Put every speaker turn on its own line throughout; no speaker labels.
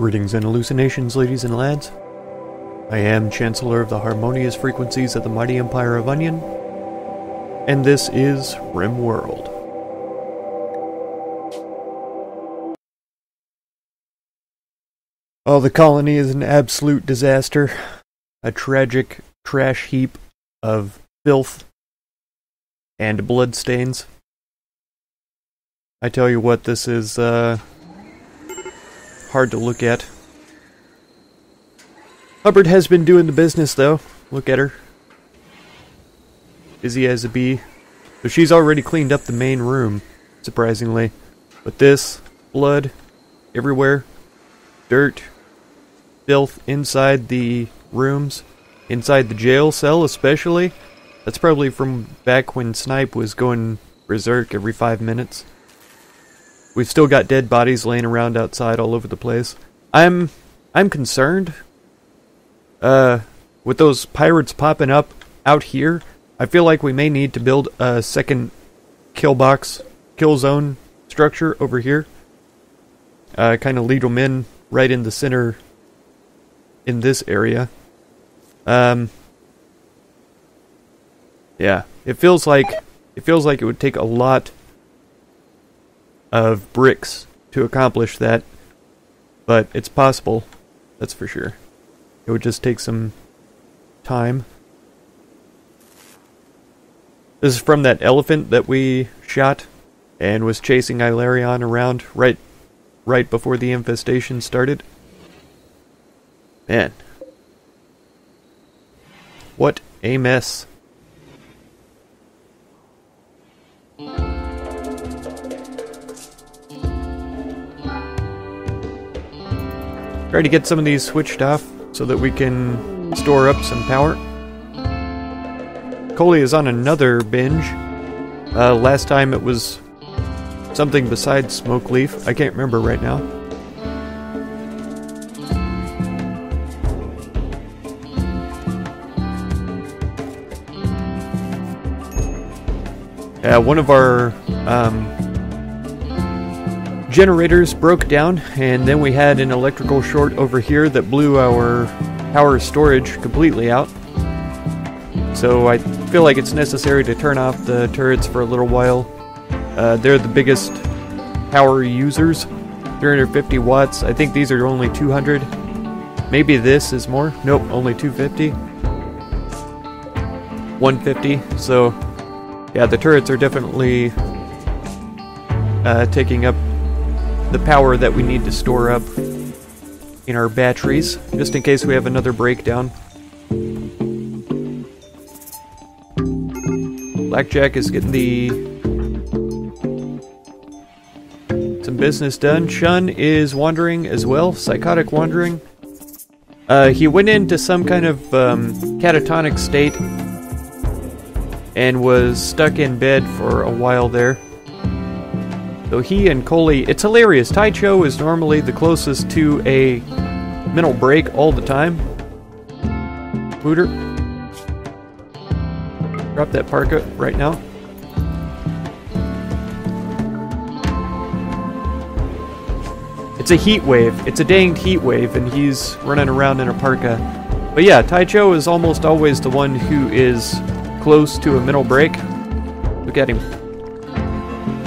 Greetings and hallucinations, ladies and lads. I am Chancellor of the Harmonious Frequencies of the Mighty Empire of Onion, and this is Rimworld. Oh, the colony is an absolute disaster. A tragic trash heap of filth and bloodstains. I tell you what, this is, uh, hard to look at. Hubbard has been doing the business, though. Look at her. Busy as a bee. So she's already cleaned up the main room, surprisingly. But this, blood, everywhere, dirt, filth inside the rooms, inside the jail cell especially. That's probably from back when Snipe was going berserk every five minutes. We've still got dead bodies laying around outside all over the place. I'm I'm concerned. Uh with those pirates popping up out here, I feel like we may need to build a second kill box, kill zone structure over here. Uh kind of lead them in right in the center in this area. Um Yeah, it feels like it feels like it would take a lot of bricks to accomplish that, but it's possible, that's for sure. It would just take some time. This is from that elephant that we shot and was chasing Ilarion around right right before the infestation started. Man. What a mess. Try to get some of these switched off so that we can store up some power. Coley is on another binge. Uh, last time it was something besides smoke leaf. I can't remember right now. Yeah, one of our um, generators broke down, and then we had an electrical short over here that blew our power storage completely out. So I feel like it's necessary to turn off the turrets for a little while. Uh, they're the biggest power users, 350 watts. I think these are only 200. Maybe this is more. Nope, only 250. 150. So, yeah, the turrets are definitely uh, taking up the power that we need to store up in our batteries, just in case we have another breakdown. Blackjack is getting the some business done. Shun is wandering as well, psychotic wandering. Uh, he went into some kind of um, catatonic state and was stuck in bed for a while there. Though he and Coley, it's hilarious. Taicho is normally the closest to a mental break all the time. Booter. Drop that parka right now. It's a heat wave. It's a danged heat wave, and he's running around in a parka. But yeah, Taicho is almost always the one who is close to a mental break. Look at him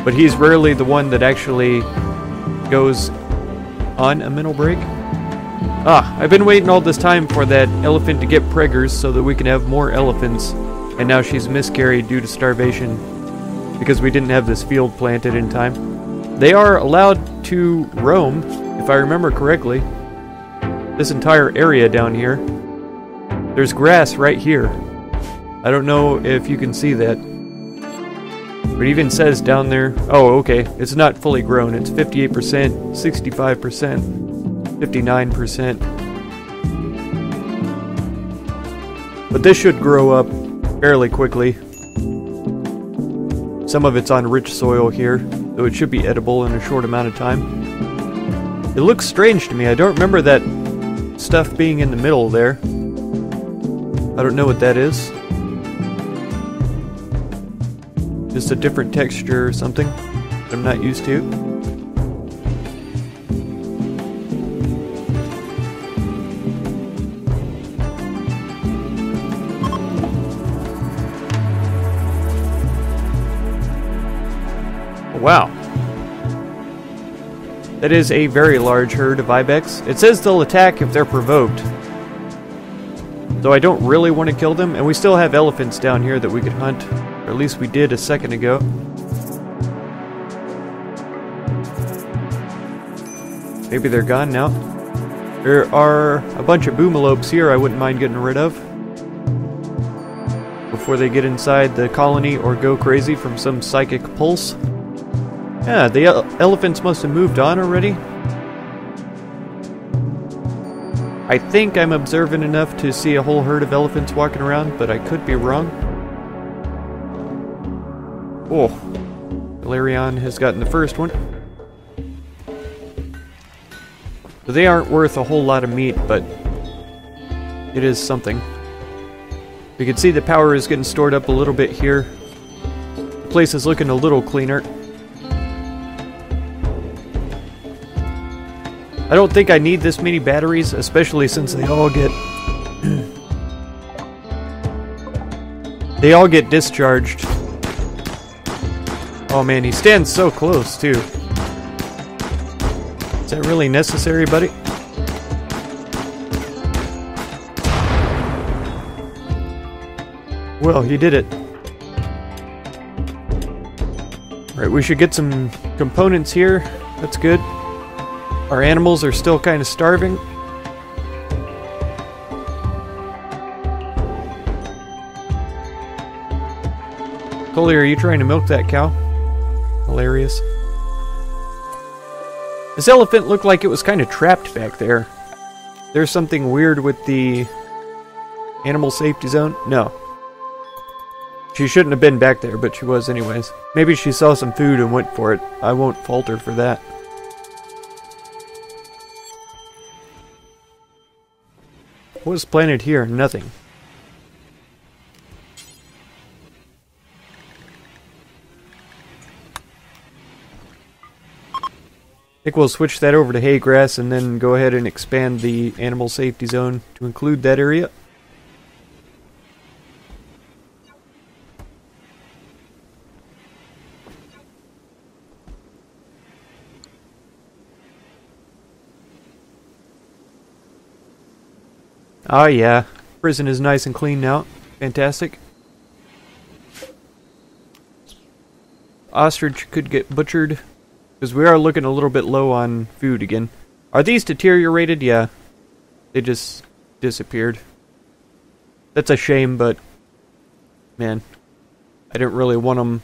but he's rarely the one that actually goes on a mental break. Ah, I've been waiting all this time for that elephant to get preggers so that we can have more elephants, and now she's miscarried due to starvation because we didn't have this field planted in time. They are allowed to roam, if I remember correctly. This entire area down here. There's grass right here. I don't know if you can see that. But it even says down there, oh, okay, it's not fully grown. It's 58%, 65%, 59%. But this should grow up fairly quickly. Some of it's on rich soil here, though it should be edible in a short amount of time. It looks strange to me. I don't remember that stuff being in the middle there. I don't know what that is. Just a different texture or something that I'm not used to. Wow. That is a very large herd of ibex. It says they'll attack if they're provoked. Though I don't really want to kill them, and we still have elephants down here that we could hunt. At least we did a second ago. Maybe they're gone now. There are a bunch of boomalopes here I wouldn't mind getting rid of. Before they get inside the colony or go crazy from some psychic pulse. Yeah, the elephants must have moved on already. I think I'm observant enough to see a whole herd of elephants walking around, but I could be wrong. Oh, Valerian has gotten the first one. They aren't worth a whole lot of meat, but it is something. You can see the power is getting stored up a little bit here. The place is looking a little cleaner. I don't think I need this many batteries, especially since they all get... they all get discharged. Oh man, he stands so close, too. Is that really necessary, buddy? Well, he did it. Right, we should get some components here. That's good. Our animals are still kind of starving. Coley, are you trying to milk that cow? Hilarious. This elephant looked like it was kind of trapped back there. There's something weird with the animal safety zone? No. She shouldn't have been back there, but she was anyways. Maybe she saw some food and went for it. I won't fault her for that. What was planted here? Nothing. Think we'll switch that over to hay grass and then go ahead and expand the animal safety zone to include that area. Oh yeah, prison is nice and clean now. Fantastic. Ostrich could get butchered. Because we are looking a little bit low on food again. Are these deteriorated? Yeah. They just disappeared. That's a shame, but... Man. I didn't really want them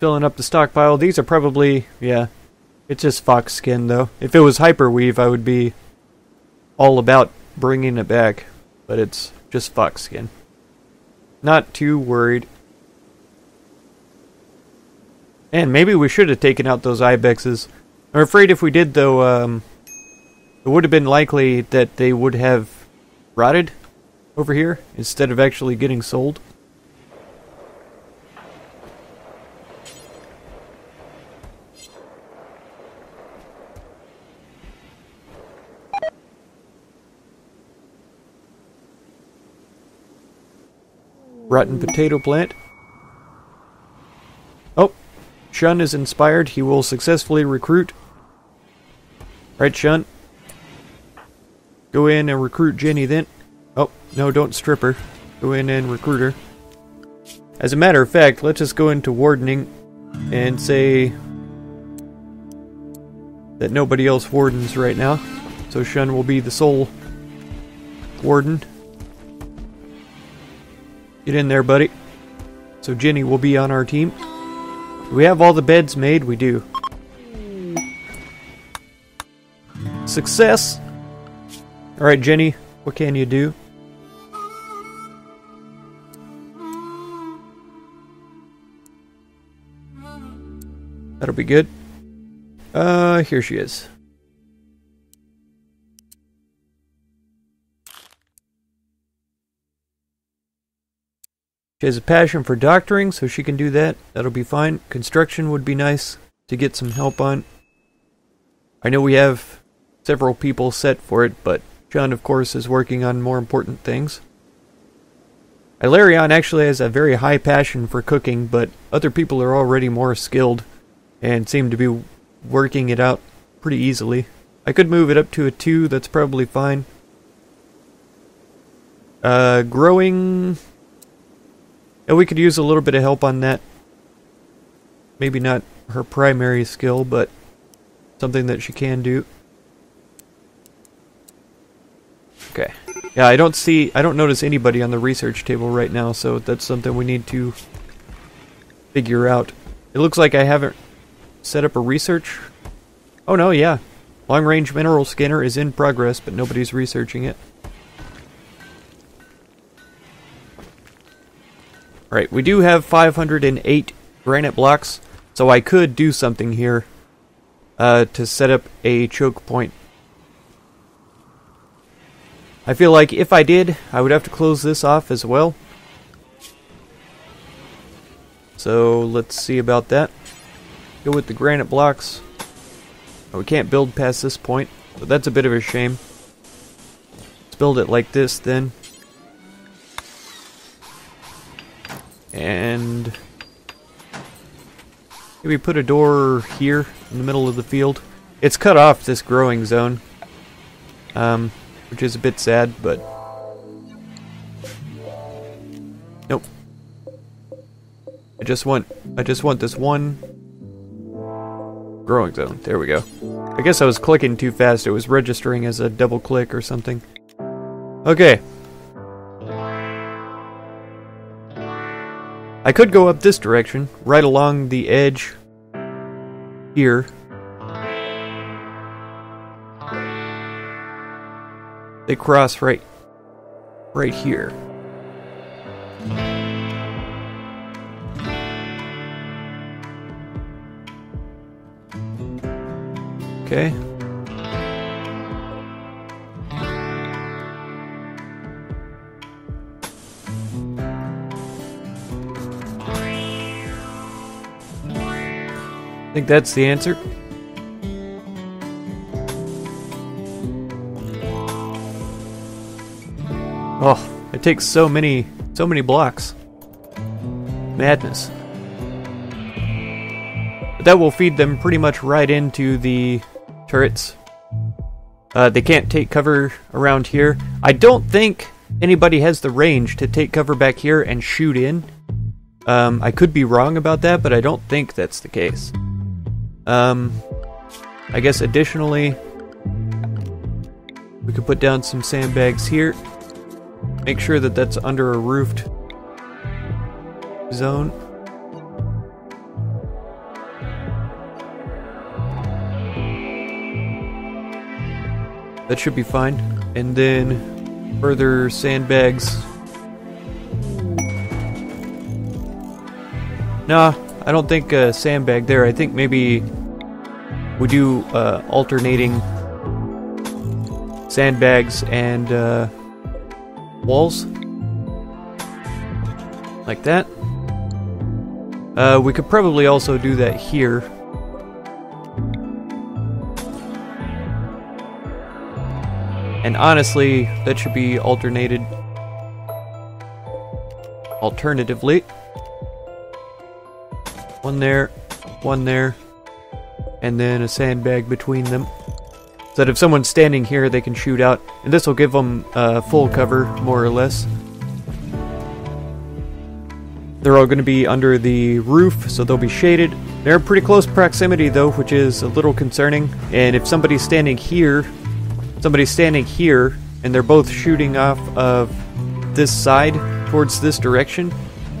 filling up the stockpile. These are probably... Yeah. It's just fox skin, though. If it was hyperweave, I would be all about bringing it back, but it's just fox skin. Not too worried. And maybe we should have taken out those ibexes. I'm afraid if we did, though, um, it would have been likely that they would have rotted over here instead of actually getting sold. Rotten potato plant. Shun is inspired. He will successfully recruit. Right, Shun? Go in and recruit Jenny then. Oh, no, don't strip her. Go in and recruit her. As a matter of fact, let's just go into wardening and say that nobody else wardens right now. So Shun will be the sole warden. Get in there, buddy. So Jenny will be on our team. Do we have all the beds made? We do. Success! Alright, Jenny, what can you do? That'll be good. Uh, here she is. She has a passion for doctoring, so she can do that. That'll be fine. Construction would be nice to get some help on. I know we have several people set for it, but John, of course, is working on more important things. Ilarion actually has a very high passion for cooking, but other people are already more skilled and seem to be working it out pretty easily. I could move it up to a 2, that's probably fine. Uh, growing... Yeah, we could use a little bit of help on that. Maybe not her primary skill, but something that she can do. Okay. Yeah, I don't see, I don't notice anybody on the research table right now, so that's something we need to figure out. It looks like I haven't set up a research. Oh no, yeah. Long range mineral scanner is in progress, but nobody's researching it. Right, we do have 508 granite blocks, so I could do something here uh, to set up a choke point. I feel like if I did, I would have to close this off as well. So let's see about that. Go with the granite blocks. We can't build past this point, but that's a bit of a shame. Let's build it like this then. And maybe put a door here in the middle of the field. It's cut off this growing zone, um, which is a bit sad, but nope. I just want I just want this one growing zone. There we go. I guess I was clicking too fast. It was registering as a double click or something. Okay. I could go up this direction, right along the edge here. They cross right right here. Okay. Think that's the answer. Oh, it takes so many, so many blocks. Madness. But that will feed them pretty much right into the turrets. Uh, they can't take cover around here. I don't think anybody has the range to take cover back here and shoot in. Um, I could be wrong about that, but I don't think that's the case. Um, I guess additionally, we could put down some sandbags here. Make sure that that's under a roofed zone. That should be fine. And then further sandbags. Nah, I don't think a sandbag there. I think maybe we do uh, alternating sandbags and uh, walls. Like that. Uh, we could probably also do that here. And honestly, that should be alternated. Alternatively. One there, one there, and then a sandbag between them. So that if someone's standing here, they can shoot out. And this will give them uh, full cover, more or less. They're all going to be under the roof, so they'll be shaded. They're in pretty close proximity, though, which is a little concerning. And if somebody's standing here, somebody's standing here and they're both shooting off of this side towards this direction,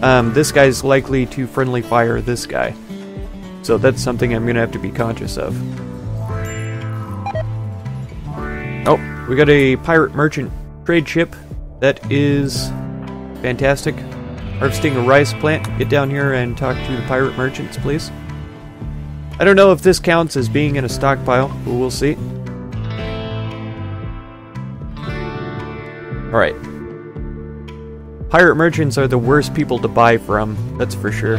um, this guy's likely to friendly fire this guy. So that's something I'm to have to be conscious of. Oh, we got a pirate merchant trade ship. That is fantastic. Harvesting a rice plant. Get down here and talk to the pirate merchants, please. I don't know if this counts as being in a stockpile, but we'll see. Alright. Pirate merchants are the worst people to buy from, that's for sure.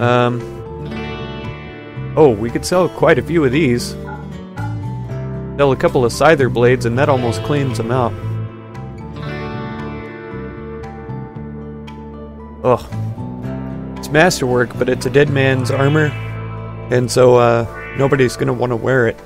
Um. Oh, we could sell quite a few of these. Sell a couple of scyther blades, and that almost cleans them out. Ugh. It's masterwork, but it's a dead man's armor. And so, uh, Nobody's gonna want to wear it.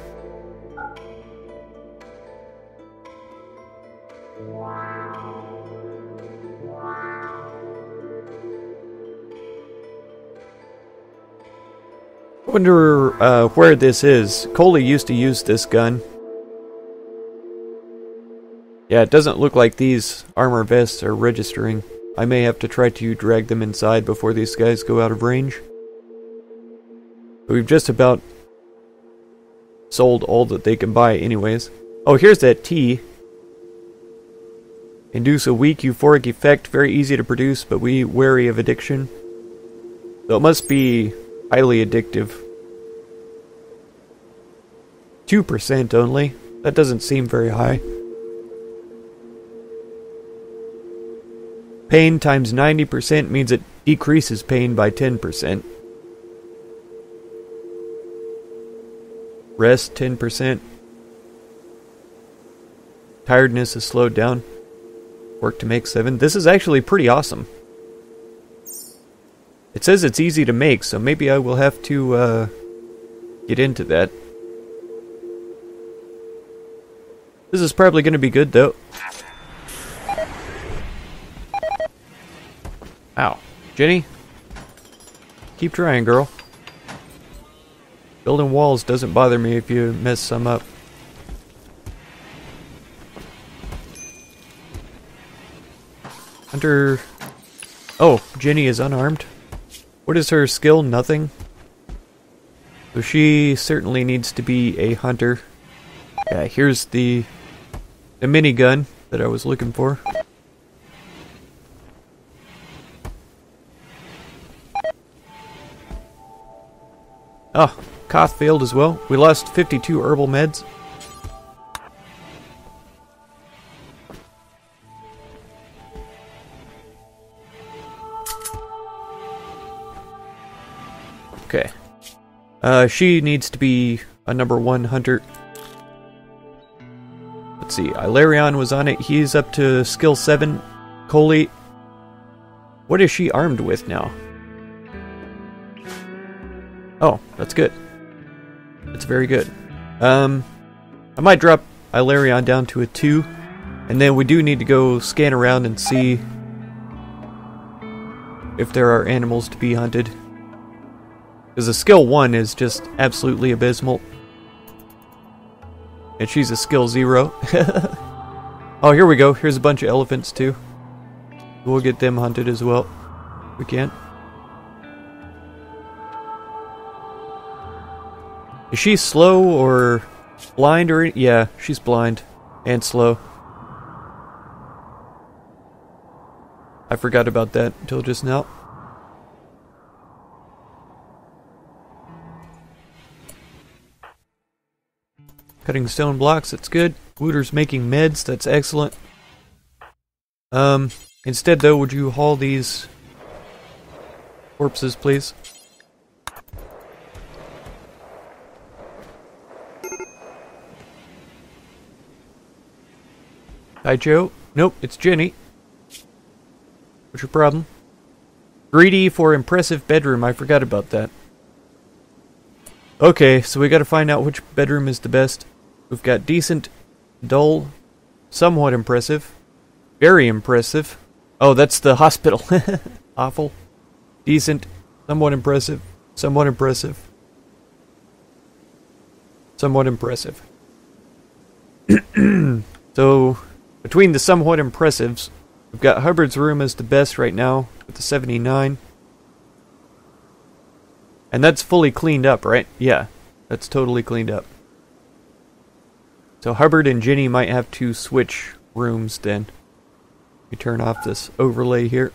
Wonder uh, where this is. Coley used to use this gun. Yeah, it doesn't look like these armor vests are registering. I may have to try to drag them inside before these guys go out of range. We've just about sold all that they can buy anyways. Oh, here's that tea. Induce a weak euphoric effect, very easy to produce, but we wary of addiction. So it must be highly addictive. 2% only. That doesn't seem very high. Pain times 90% means it decreases pain by 10%. Rest 10%. Tiredness is slowed down. Work to make 7. This is actually pretty awesome. It says it's easy to make, so maybe I will have to uh, get into that. This is probably going to be good, though. Ow. Jenny? Keep trying, girl. Building walls doesn't bother me if you mess some up. Hunter... Oh, Jenny is unarmed. What is her skill? Nothing. So she certainly needs to be a hunter. Yeah, here's the the minigun that I was looking for. Oh, Koth failed as well. We lost 52 herbal meds. Okay. Uh, she needs to be a number one hunter. Let's see, Ilarion was on it. He's up to skill 7. Coley. What is she armed with now? Oh, that's good. That's very good. Um, I might drop Ilarion down to a 2. And then we do need to go scan around and see if there are animals to be hunted. Because a skill 1 is just absolutely abysmal. And she's a skill 0. oh, here we go. Here's a bunch of elephants too. We'll get them hunted as well. We can't. Is she slow or blind or... Yeah, she's blind. And slow. I forgot about that until just now. Cutting stone blocks, that's good. Wooter's making meds, that's excellent. Um, instead though, would you haul these corpses, please? Hi, Joe. Nope, it's Jenny. What's your problem? Greedy for impressive bedroom, I forgot about that. Okay, so we gotta find out which bedroom is the best. We've got decent, dull, somewhat impressive, very impressive. Oh, that's the hospital. Awful. Decent, somewhat impressive, somewhat impressive, somewhat impressive. so, between the somewhat impressives, we've got Hubbard's room as the best right now with the 79. And that's fully cleaned up, right? Yeah, that's totally cleaned up. So Hubbard and Jenny might have to switch rooms then. We turn off this overlay here.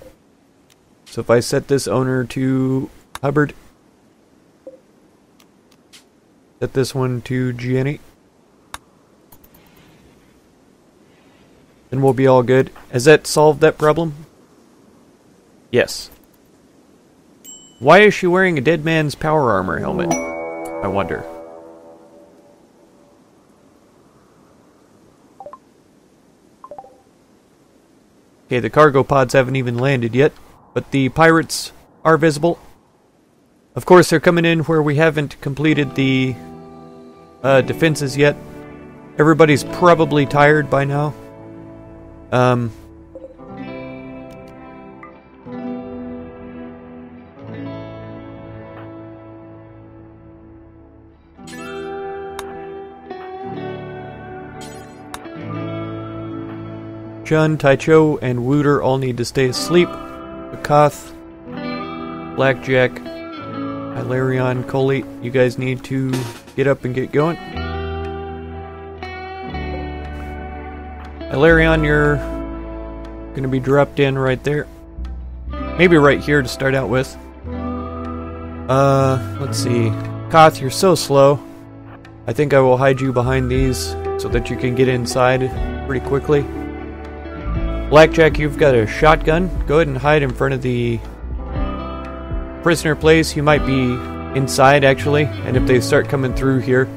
So if I set this owner to Hubbard, set this one to Jenny, then we'll be all good. Has that solved that problem? Yes. Why is she wearing a dead man's power armor helmet? I wonder. Okay, the cargo pods haven't even landed yet, but the pirates are visible. Of course, they're coming in where we haven't completed the uh, defenses yet. Everybody's probably tired by now. Um, Shun, Taicho, and Wooter all need to stay asleep. Akath, Blackjack, Hilarion, Coley, you guys need to get up and get going. Hilarion, you're going to be dropped in right there. Maybe right here to start out with. Uh, let's see. Koth, you're so slow. I think I will hide you behind these so that you can get inside pretty quickly. Blackjack, you've got a shotgun. Go ahead and hide in front of the prisoner place. You might be inside, actually. And if they start coming through here,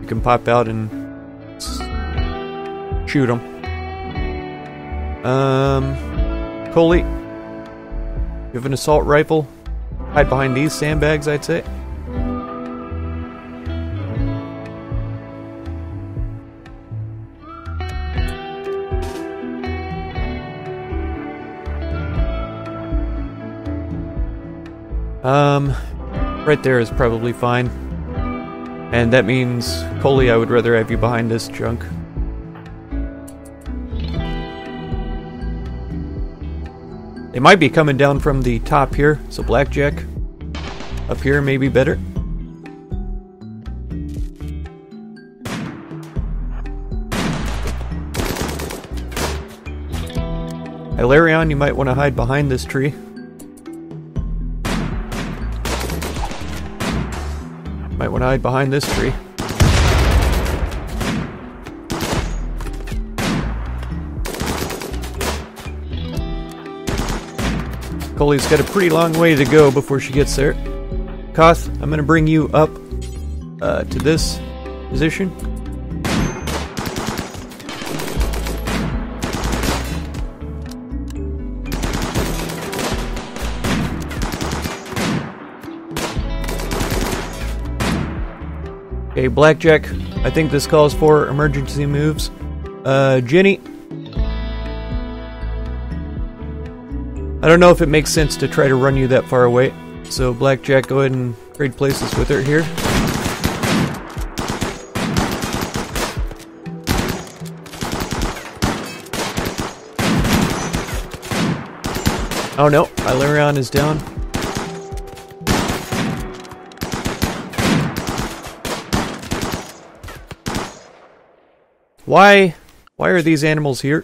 you can pop out and shoot them. Um, Coley, you have an assault rifle. Hide behind these sandbags, I'd say. Um, right there is probably fine. And that means, Coley, I would rather have you behind this junk. They might be coming down from the top here, so Blackjack up here may be better. Hilarion, you might want to hide behind this tree. Want hide behind this tree. Coley's got a pretty long way to go before she gets there. Koth, I'm going to bring you up uh, to this position. Okay, Blackjack, I think this calls for emergency moves. Uh, Jenny. I don't know if it makes sense to try to run you that far away. So, Blackjack, go ahead and trade places with her here. Oh no, Hilarion is down. Why? Why are these animals here?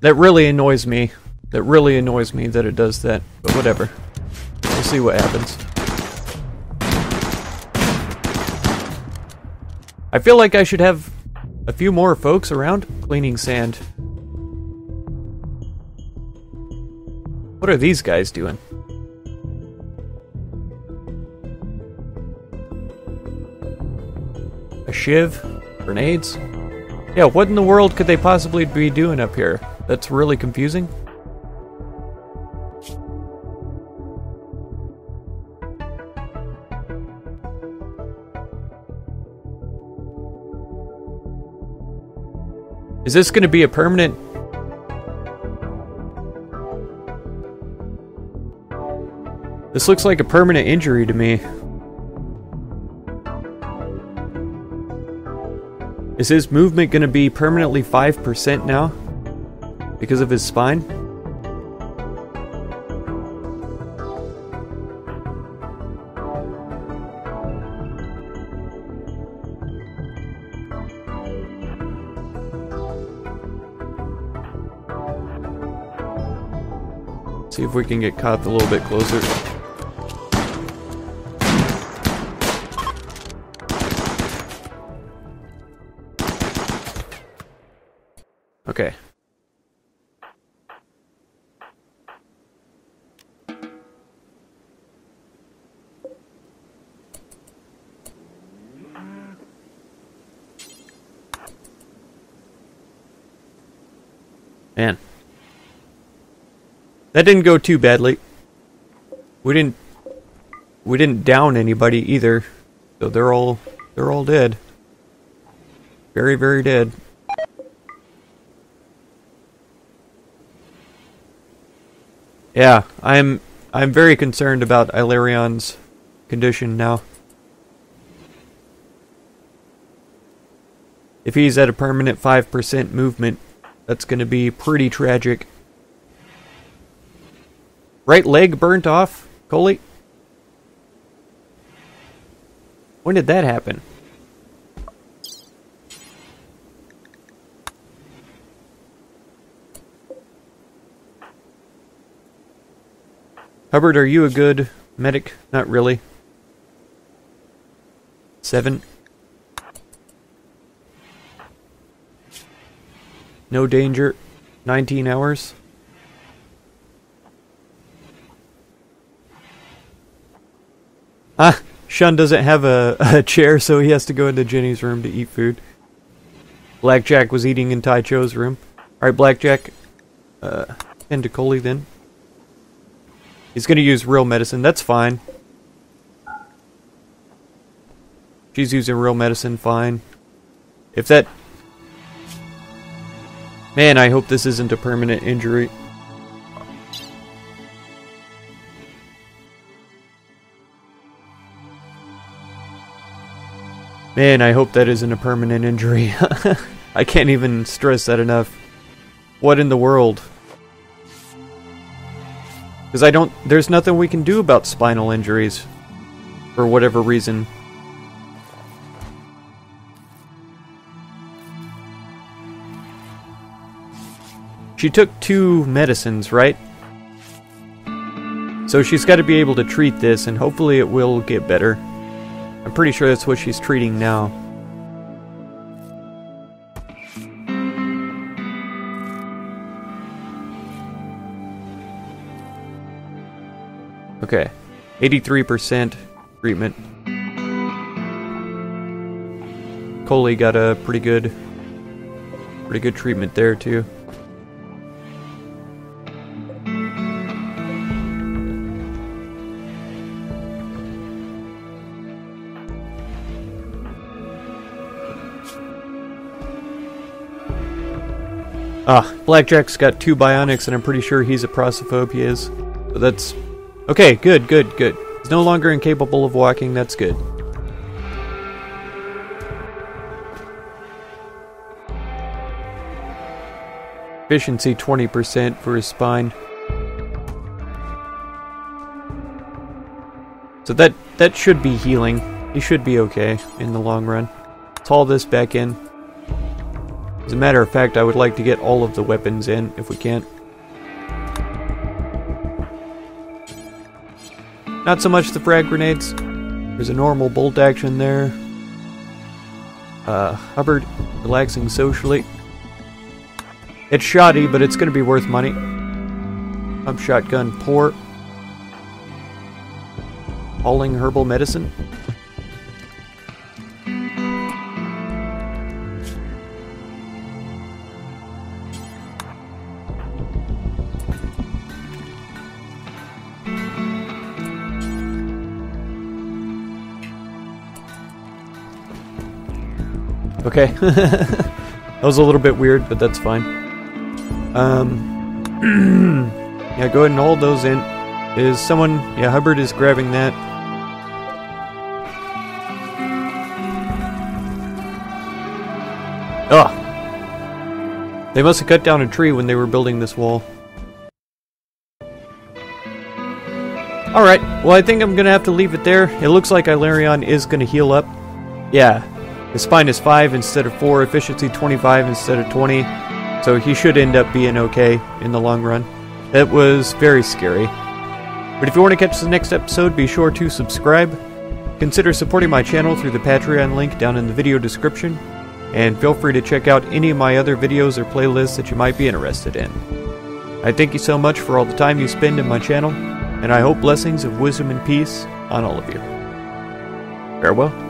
That really annoys me. That really annoys me that it does that. But whatever. We'll see what happens. I feel like I should have a few more folks around cleaning sand. What are these guys doing? Shiv? Grenades? Yeah, what in the world could they possibly be doing up here? That's really confusing. Is this going to be a permanent... This looks like a permanent injury to me. Is his movement going to be permanently 5% now? Because of his spine? See if we can get caught a little bit closer. That didn't go too badly. We didn't we didn't down anybody either. So they're all they're all dead. Very, very dead. Yeah, I'm I'm very concerned about Ilarion's condition now. If he's at a permanent 5% movement, that's going to be pretty tragic. Right leg burnt off, Coley? When did that happen? Hubbard, are you a good medic? Not really. Seven. No danger. 19 hours. Ah, Shun doesn't have a, a chair, so he has to go into Jenny's room to eat food. Blackjack was eating in Taicho's room. Alright, Blackjack. Uh, into Coley then. He's gonna use real medicine, that's fine. She's using real medicine, fine. If that Man, I hope this isn't a permanent injury. Man, I hope that isn't a permanent injury. I can't even stress that enough. What in the world? Because I don't... There's nothing we can do about spinal injuries. For whatever reason. She took two medicines, right? So she's got to be able to treat this, and hopefully it will get better. I'm pretty sure that's what she's treating now. Okay. 83% treatment. Coley got a pretty good pretty good treatment there too. Ah, Blackjack's got two bionics, and I'm pretty sure he's a prosthophobe. He is. That's okay. Good, good, good. He's no longer incapable of walking. That's good. Efficiency 20% for his spine. So that that should be healing. He should be okay in the long run. Let's haul this back in. As a matter of fact, I would like to get all of the weapons in, if we can. Not so much the frag grenades. There's a normal bolt action there. Uh, Hubbard, relaxing socially. It's shoddy, but it's going to be worth money. Pump shotgun, poor. Hauling herbal medicine. Okay. that was a little bit weird, but that's fine. Um, yeah, go ahead and hold those in. Is someone... Yeah, Hubbard is grabbing that. Ugh. They must have cut down a tree when they were building this wall. Alright, well I think I'm gonna have to leave it there. It looks like Ilarion is gonna heal up. Yeah, his spine is 5 instead of 4, efficiency 25 instead of 20, so he should end up being okay in the long run. It was very scary. But if you want to catch the next episode, be sure to subscribe. Consider supporting my channel through the Patreon link down in the video description, and feel free to check out any of my other videos or playlists that you might be interested in. I thank you so much for all the time you spend in my channel, and I hope blessings of wisdom and peace on all of you. Farewell.